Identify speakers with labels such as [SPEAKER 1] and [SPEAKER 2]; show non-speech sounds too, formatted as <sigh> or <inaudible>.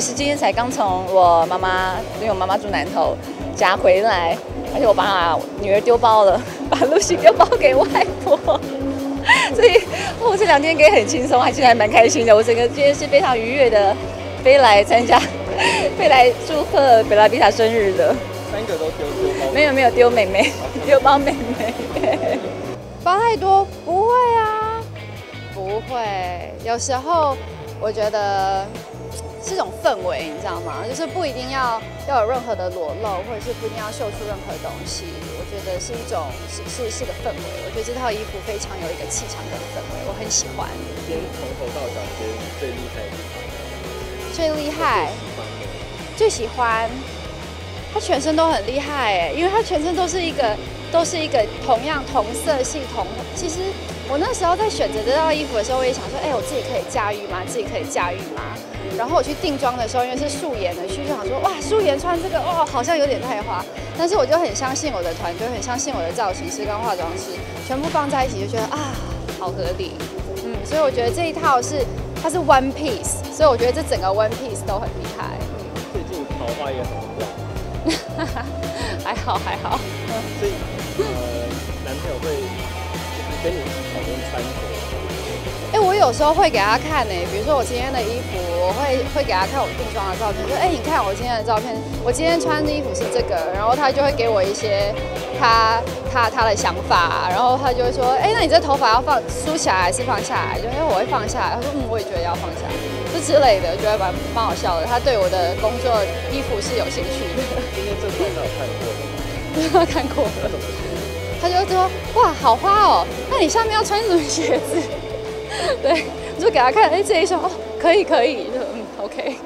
[SPEAKER 1] 是今天才刚从我妈妈，因为我妈妈住南头家回来，而且我把女儿丢包了，把露西丢包给外婆，<laughs> 所以我这两天可以很轻松，还其实还蛮开心的。我整个今天是非常愉悦的飞来参加，飞来祝贺贝拉比塔生日的。
[SPEAKER 2] 三个都丢丢包？
[SPEAKER 1] 没有没有丢妹妹，<laughs> 丢包妹妹。
[SPEAKER 3] 包太多不会啊，不会。有时候我觉得是一种氛围，你知道吗？就是不一定要要有任何的裸露，或者是不一定要秀出任何东西。我觉得是一种是是是个氛围。我觉得这套衣服非常有一个气场跟氛围，我很喜欢。
[SPEAKER 2] 今天从头到脚，觉得最厉害的地方？
[SPEAKER 3] 最厉害，最喜欢。他全身都很厉害哎，因为他全身都是一个，都是一个同样同色系同。其实我那时候在选择这套衣服的时候，我也想说，哎，我自己可以驾驭吗？自己可以驾驭吗？然后我去定妆的时候，因为是素颜的，去就想说，哇，素颜穿这个，哦，好像有点太花。但是我就很相信我的团队，很相信我的造型师跟化妆师，全部放在一起就觉得啊，好合理。嗯，所以我觉得这一套是它是 one piece，所以我觉得这整个 one piece 都很厉害。
[SPEAKER 2] 最近桃花也很旺。<laughs>
[SPEAKER 3] 还好还好，
[SPEAKER 2] 所以呃，男朋友会跟你一起讨论穿着。
[SPEAKER 3] 哎，我有时候会给他看呢，比如说我今天的衣服，我会会给他看我定妆的照片，说哎，你看我今天的照片，我今天穿的衣服是这个，然后他就会给我一些他他他的想法，然后他就会说，哎，那你这头发要放梳起来还是放下来？就因为我会放下来，他说嗯，我也觉得要放下来。之类的，觉得蛮蛮好笑的。他对我的工作衣服是有兴趣的。
[SPEAKER 2] 今天这穿有看过的，<laughs>
[SPEAKER 3] 看过了。<laughs> 他就说：“哇，好花哦！那你下面要穿什么鞋子？” <laughs> 对，我就给他看，哎，这一双哦，可以可以，就嗯，OK。